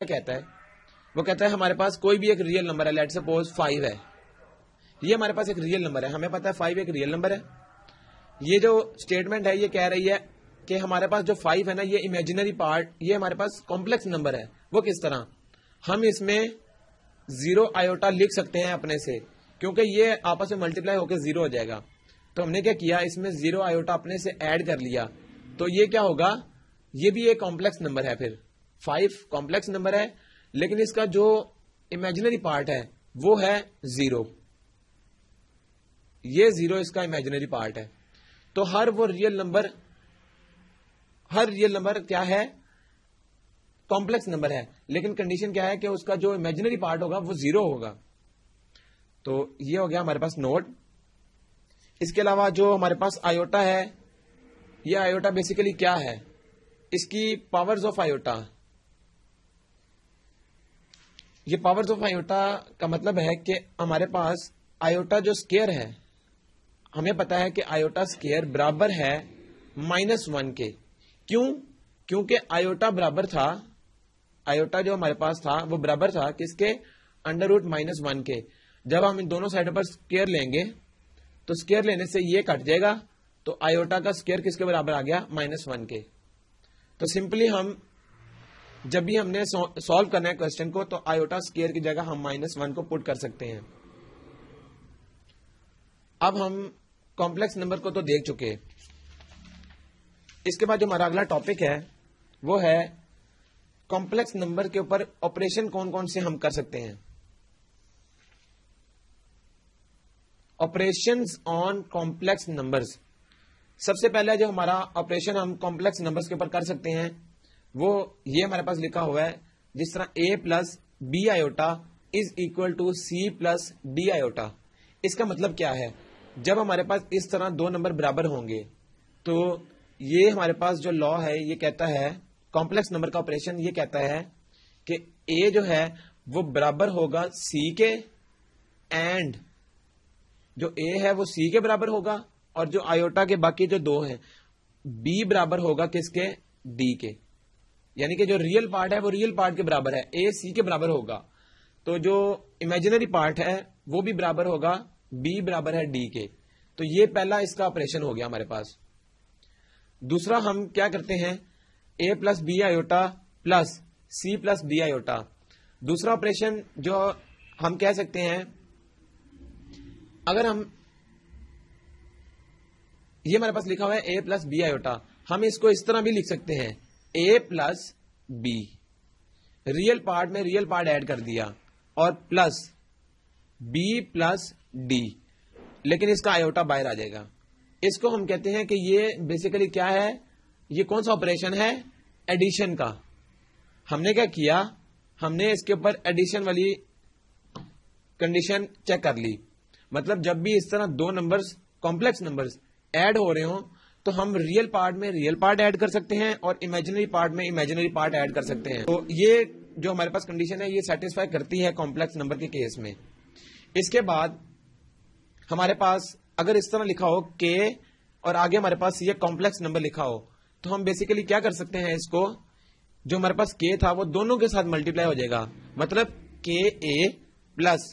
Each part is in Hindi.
कहता है? वो कहता है, हमारे पास कोई भी एक रियल नंबर है लेट सपोज़ फाइव है। ये हमारे पास एक रियल नंबर है। हमें पता है फाइव एक रियल नंबर है। ये जो स्टेटमेंट है, ये कह रही है कि हमारे पास जो फाइव है ना, ये इमेजिनरी पार्ट ये हमारे पास कॉम्प्लेक्स नंबर है। वो किस तरह? हम इसमें ज़ीरो आयोटा लिख सकते हैं अपने से, क्योंकि ये आपस में मल्टीप्लाई होकर ज़ीरो हो जाएगा। तो हमने क्या किया? इसमें ज़ीरो आयोटा अपने से ऐड कर लिया। तो ये क्या होगा? ये भी एक कॉम्प्लेक्स नंबर है फिर। फाइव कॉम्प्लेक्स नंबर है, लेकिन इसका जो इमेजिनरी पार्ट है, वो है ज़ीरो ये ज़ीरो इसका इमेजिनरी पार्ट है। तो हर वो रियल नंबर हर रियल नंबर क्या है? कॉम्प्लेक्स नंबर है, लेकिन कंडीशन क्या है कि उसका जो इमेजिनरी पार्ट होगा, वो ज़ीरो होगा। तो ये हो गया हमारे पास नोट इसके अलावा जो हमारे पास आयोटा है, ये आयोटा बेसिकली क्या है? इसकी पावर्स ऑफ़ आयोटा ये पावर्स ऑफ़ आयोटा का मतलब है कि हमारे पास आयोटा जो स्केयर है, हमें पता है कि आयोटा स्केयर बराबर है माइनस वन के। क्यों? क्योंकि आयोटा बराबर था आयोटा जो हमारे पास था, वो बराबर था किसके? अंडर रूट माइनस वन के। जब हम इन दोनों साइडों पर स्केयर लेंगे तो स्केयर लेने से ये कट जाएगा तो आयोटा का स्केयर किसके बराबर आ गया? माइनस वन के। तो सिंपली हम जब भी हमने सॉल्व करना है क्वेश्चन को तो आयोटा स्केयर की जगह हम माइनस वन को पुट कर सकते हैं। अब हम कॉम्प्लेक्स नंबर को तो देख चुके इसके बाद जो हमारा अगला टॉपिक है, वो है कॉम्प्लेक्स नंबर के ऊपर ऑपरेशन कौन कौन से हम कर सकते हैं। ऑपरेशन ऑन कॉम्प्लेक्स नंबर्स सबसे पहले जो हमारा ऑपरेशन हम कॉम्प्लेक्स नंबर्स के ऊपर कर सकते हैं वो, ये हमारे पास लिखा हुआ है, जिस तरह a plus b iota is equal to c plus d iota इसका मतलब क्या है? जब हमारे पास इस तरह दो नंबर बराबर होंगे तो ये हमारे पास जो लॉ है, ये कहता है कॉम्प्लेक्स नंबर का ऑपरेशन ये कहता है कि ए जो है, वो बराबर होगा सी के एंड जो ए है, वो सी के बराबर होगा, और जो आयोटा के बाकी जो दो हैं बी बराबर होगा किसके? डी के। यानी कि जो रियल पार्ट है, वो रियल पार्ट के बराबर है। ए सी के बराबर होगा। तो जो इमेजिनरी पार्ट है, वो भी बराबर होगा। बी बराबर है डी के। तो ये पहला इसका ऑपरेशन हो गया हमारे पास। दूसरा हम क्या करते हैं? A plus b iota plus c plus d iota दूसरा ऑपरेशन जो हम कह सकते हैं, अगर हम, ये हमारे पास लिखा हुआ है ए प्लस बी आयोटा हम इसको इस तरह भी लिख सकते हैं। A plus b real part में रियल पार्ट ऐड कर दिया और प्लस बी प्लस डी लेकिन इसका आयोटा बाहर आ जाएगा। इसको हम कहते हैं कि ये बेसिकली क्या है? ये कौन सा ऑपरेशन है? एडिशन का। हमने क्या किया? हमने इसके ऊपर एडिशन वाली कंडीशन चेक कर ली। मतलब जब भी इस तरह दो नंबर्स कॉम्प्लेक्स नंबर्स ऐड हो रहे हो तो हम रियल पार्ट में रियल पार्ट ऐड कर सकते हैं और इमेजिनरी पार्ट में इमेजिनरी पार्ट ऐड कर सकते हैं। तो ये जो हमारे पास कंडीशन है, ये सेटिस्फाई करती है कॉम्प्लेक्स नंबर के केस में। इसके बाद हमारे पास अगर इस तरह लिखा हो के और आगे हमारे पास ये कॉम्प्लेक्स नंबर लिखा हो तो हम बेसिकली क्या कर सकते हैं इसको? जो हमारे पास के था, वो दोनों के साथ मल्टीप्लाई हो जाएगा। मतलब के ए प्लस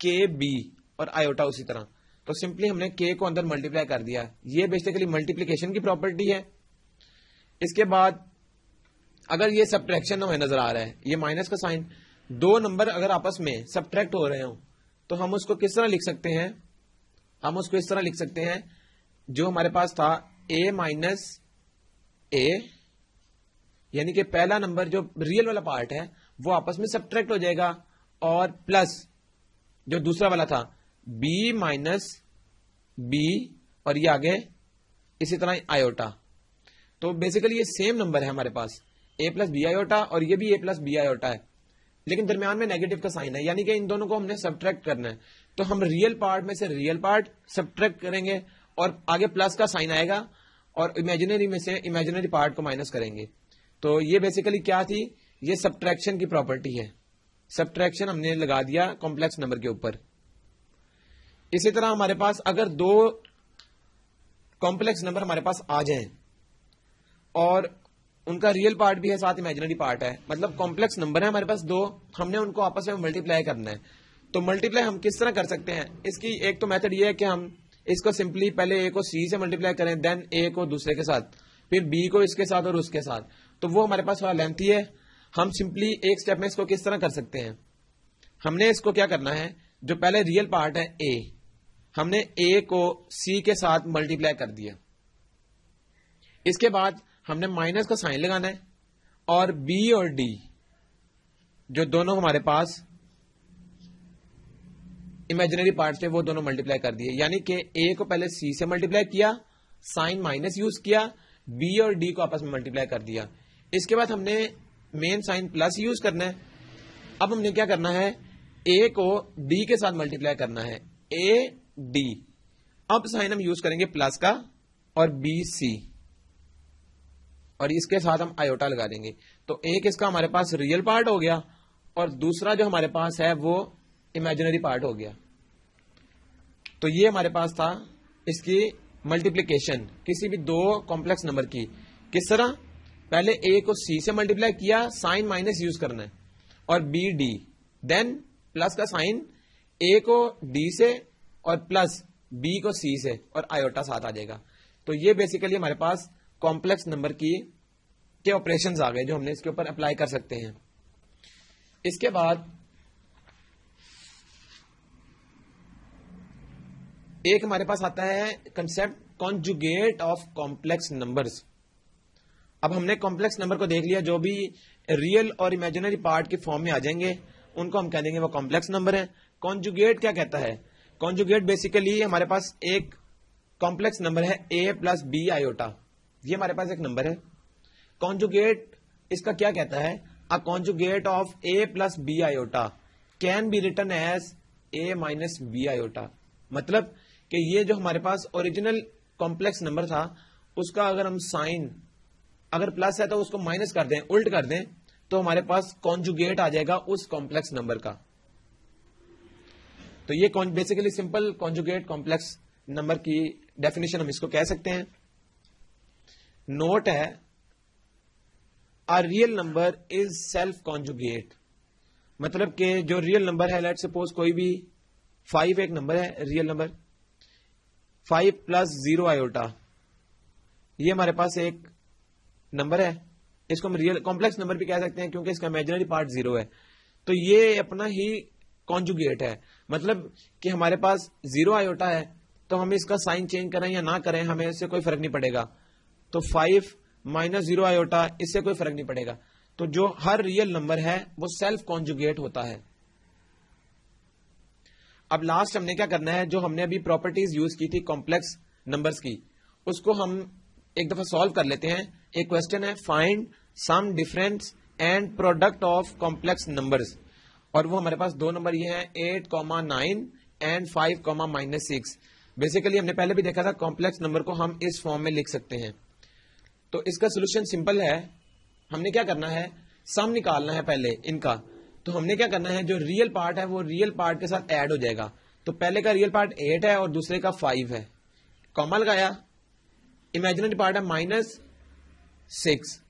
के बी और आयोटा उसी तरह। तो सिंपली हमने के को अंदर मल्टीप्लाई कर दिया। ये बेसिकली मल्टीप्लीकेशन की प्रॉपर्टी है। इसके बाद अगर ये सब्ट्रैक्शन हमें नज़र आ रहा है, ये माइनस का साइन दो नंबर अगर आपस में सब्ट्रैक्ट हो रहे हो तो हम उसको किस तरह लिख सकते हैं? हम उसको इस तरह लिख सकते हैं, जो हमारे पास था ए माइनस ए यानी कि पहला नंबर जो रियल वाला पार्ट है, वो आपस में सब्ट्रैक्ट हो जाएगा, और प्लस जो दूसरा वाला था बी माइनस बी और ये आगे इसी तरह आयोटा तो बेसिकली ये सेम नंबर है हमारे पास. ए प्लस बी आयोटा और ये भी ए प्लस बी आयोटा है. लेकिन दरमियान में नेगेटिव का साइन है. यानी कि इन दोनों को हमने सब्ट्रैक्ट करना है. तो हम रियल पार्ट में से रियल पार्ट सब्ट्रैक्ट करेंगे और आगे प्लस का साइन आएगा और इमेजिनरी में से इमेजिनरी पार्ट को माइनस करेंगे. तो ये बेसिकली क्या थी? ये सब्ट्रैक्शन की प्रॉपर्टी है. सब्ट्रैक्शन हमने लगा दिया कॉम्प्लेक्स नंबर के ऊपर. इसी तरह हमारे पास अगर दो कॉम्प्लेक्स नंबर हमारे पास आ जाएँ, और उनका रियल पार्ट भी है, साथ इमेजिनरी पार्ट है मतलब कॉम्प्लेक्स नंबर है हमारे पास दो, हमने उनको आपस में मल्टीप्लाई करना है। तो मल्टीप्लाई हम किस तरह कर सकते हैं? इसकी एक तो मेथड ये है कि हम इसको सिंपली पहले ए को सी से मल्टीप्लाई करें देन ए को दूसरे के साथ, फिर बी को इसके साथ और उसके साथ। तो वो हमारे पास थोड़ा लेंथी है। हम सिंपली एक स्टेप में इसको किस तरह कर सकते हैं? हमने इसको क्या करना है? जो पहले रियल पार्ट है ए हमने ए को सी के साथ मल्टीप्लाई कर दिया। इसके बाद हमने माइनस का साइन लगाना है और बी और डी जो दोनों हमारे पास इमेजिनरी पार्ट थे, वो दोनों मल्टीप्लाई कर दिए। यानी कि ए को पहले सी से मल्टीप्लाई किया साइन माइनस यूज़ किया बी और डी को आपस में मल्टीप्लाई कर दिया। इसके बाद हमने मेन साइन प्लस यूज़ करना है। अब हमने क्या करना है? ए को डी के साथ मल्टीप्लाई करना है। ए डी अब साइन हम यूज़ करेंगे प्लस का और बी सी और इसके साथ हम आयोटा लगा देंगे। तो एक इसका हमारे पास रियल पार्ट हो गया और दूसरा जो हमारे पास है वो इमेजिनरी पार्ट हो गया। तो ये हमारे पास था इसकी मल्टीप्लीकेशन किसी भी दो कॉम्प्लेक्स नंबर की। किस तरह? पहले ए को सी से मल्टीप्लाई किया साइन माइनस यूज़ करना है। और बी डी देन प्लस का साइन ए को डी से और प्लस बी को सी से और आयोटा साथ आ जाएगा। तो ये बेसिकली हमारे पास कॉम्प्लेक्स नंबर की के ऑपरेशंस आ गए जो हमने इसके ऊपर अप्लाई कर सकते हैं। इसके बाद एक हमारे पास आता है concept conjugate of complex numbers अब हमने कॉम्प्लेक्स नंबर को देख लिया, जो भी रियल और इमेजिनरी पार्ट के फॉर्म में आ जाएँगे, उनको हम कह देंगे? वो कॉम्प्लेक्स नंबर है। कॉन्जुगेट क्या कहता है? कॉन्जुगेट बेसिकली हमारे पास एक कॉम्प्लेक्स नंबर है ए प्लस बी आयोटा ये हमारे पास एक नंबर है. कॉन्जुगेट इसका क्या कहता है? A conjugate of a plus b iota can be written as a minus b iota मतलब कि ये जो हमारे पास ओरिजिनल कॉम्प्लेक्स नंबर था, उसका अगर हम साइन, अगर प्लस है तो उसको माइनस कर दें, उल्ट कर दें तो हमारे पास कॉन्जुगेट आ जाएगा उस कॉम्प्लेक्स नंबर का. तो ये basically simple conjugate complex number की डेफिनेशन हम इसको कह सकते हैं। नोट है a real number is self conjugate मतलब कि जो रियल नंबर है लेट सपोज़ कोई भी फाइव एक नंबर है real number five plus zero iota ये हमारे पास एक नंबर है। इसको हम रियल कॉम्प्लेक्स नंबर भी कह सकते हैं, क्योंकि इसका इमेजिनरी पार्ट ज़ीरो है। तो ये अपना ही कॉन्जुगेट है। मतलब कि हमारे पास ज़ीरो आयोटा है तो हम इसका साइन चेंज करें या ना करें, हमें इससे कोई फ़र्क नहीं पड़ेगा। तो फाइव माइनस ज़ीरो आयोटा इससे कोई फ़र्क नहीं पड़ेगा। तो जो हर रियल नंबर है, वो सेल्फ कॉन्जुगेट होता है। अब लास्ट हमने क्या करना है, जो हमने अभी प्रॉपर्टीज़ यूज़ की थी कॉम्प्लेक्स नंबर्स की, उसको हम एक दफ़ा सॉल्व कर लेते हैं। एक क्वेश्चन है find sum difference and product of complex numbers और वो हमारे पास दो नंबर ये हैं eight comma nine and five comma minus six basically हमने पहले भी देखा था कॉम्प्लेक्स नंबर को हम इस फॉर्म में लिख सकते हैं। तो इसका सोल्यूशन सिंपल है। हमने क्या करना है? सम निकालना है पहले इनका। तो हमने क्या करना है? जो रियल पार्ट है, वो रियल पार्ट के साथ ऐड हो जाएगा। तो पहले का रियल पार्ट एट है और दूसरे का फाइव है। कॉमा लगाया। इमेजिनरी पार्ट है माइनस सिक्स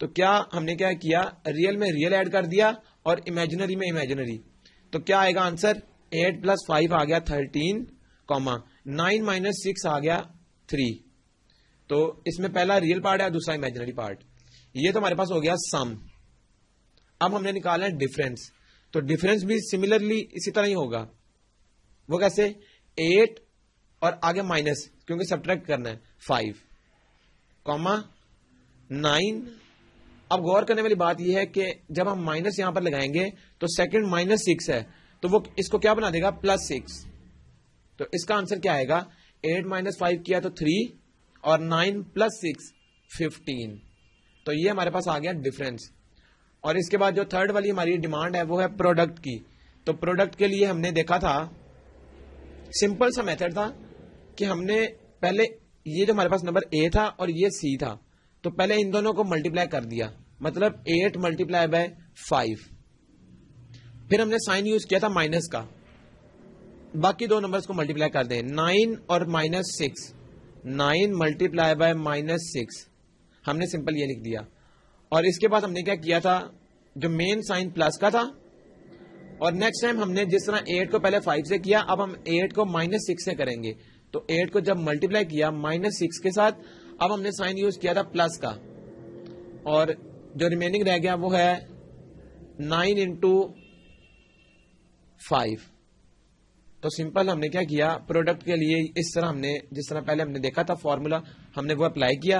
तो क्या हमने क्या किया? रियल में रियल ऐड कर दिया। और इमेजिनरी में इमेजिनरी तो क्या आएगा आंसर एट प्लस फाइव आ गया thirteen comma nine minus six आ गया थ्री तो इसमें पहला रियल पार्ट है दूसरा इमेजिनरी पार्ट ये तो हमारे पास हो गया सम अब हमने निकाला है डिफरेंस तो डिफरेंस भी सिमिलरली इसी तरह ही होगा. वो कैसे? एट और आगे माइनस क्योंकि सब्ट्रैक्ट करना है. फाइव कॉमा नाइन अब गौर करने वाली बात यह है कि जब हम माइनस यहाँ पर लगाएँगे तो सेकंड माइनस सिक्स है तो वो इसको क्या बना देगा? प्लस सिक्स तो इसका आंसर क्या आएगा? एट माइनस फाइव किया तो थ्री और नाइन प्लस सिक्स फिफ्टीन तो ये हमारे पास आ गया डिफरेंस और इसके बाद जो थर्ड वाली हमारी डिमांड है, वो है प्रोडक्ट की. तो प्रोडक्ट के लिए हमने देखा था सिंपल सा मेथड था कि हमने पहले ये जो हमारे पास नंबर ए था और ये सी था तो पहले इन दोनों को मल्टीप्लाई कर दिया. मतलब एट मल्टीप्लाई बाय फाइव फिर हमने साइन यूज़ किया था माइनस का। बाकी दो नंबर्स को मल्टीप्लाई कर दें। नाइन और minus six nine multiply by minus six हमने सिंपल ये लिख दिया। और इसके बाद हमने क्या किया था? जो मेन साइन प्लस का था। और नेक्स्ट टाइम हमने जिस तरह एट को पहले फाइव से किया, अब हम एट को माइनस सिक्स से करेंगे। तो एट को जब मल्टीप्लाई किया माइनस सिक्स के साथ, अब हमने साइन यूज़ किया था प्लस का। और जो रिमेनिंग रह गया वो है नाइन इंटू फाइव तो सिंपल हमने क्या किया? प्रोडक्ट के लिए इस तरह हमने, जिस तरह पहले हमने देखा था फॉर्मूला हमने वो अप्लाई किया।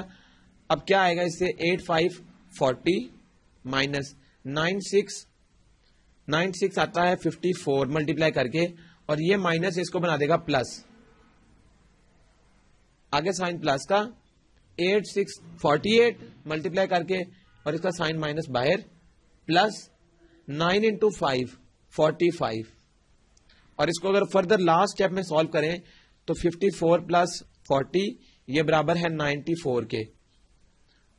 अब क्या आएगा इससे? Eight five forty minus nine six nine six आता है फिफ्टी फोर मल्टीप्लाई करके, और ये माइनस इसको बना देगा प्लस आगे साइन प्लस का eight six forty eight multiply करके और इसका साइन माइनस बाहर, plus nine into five forty five और इसको अगर फर्दर लास्ट स्टेप में सॉल्व करें तो 54 प्लस फोर्टी ये बराबर है 94 के।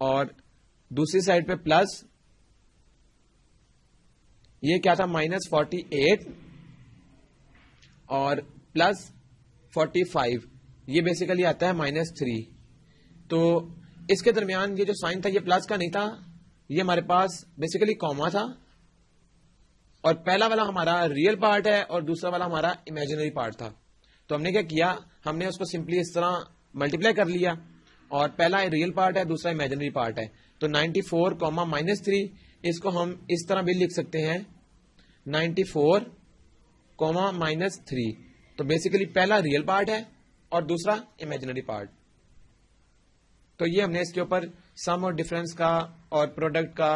और दूसरी साइड पे प्लस ये क्या था? माइनस फोर्टी एट और प्लस फोर्टी फाइव ये बेसिकली आता है माइनस थ्री तो इसके दरमियान ये जो साइन था, ये प्लस का नहीं था? ये हमारे पास बेसिकली कॉमा था। और पहला वाला हमारा रियल पार्ट है और दूसरा वाला हमारा इमेजिनरी पार्ट था। तो हमने क्या किया? हमने उसको सिंपली इस तरह मल्टीप्लाई कर लिया। और पहला रियल पार्ट है, दूसरा इमेजिनरी पार्ट है। तो 94 फोर कॉमा माइनस थ्री इसको हम इस तरह भी लिख सकते हैं। 94 फोर कॉमा माइनस थ्री तो बेसिकली पहला रियल पार्ट है और दूसरा इमेजिनरी पार्ट तो ये हमने इसके ऊपर सम और डिफरेंस का और प्रोडक्ट का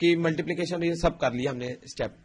की मल्टीप्लीकेशन सब कर लिया हमने स्टेप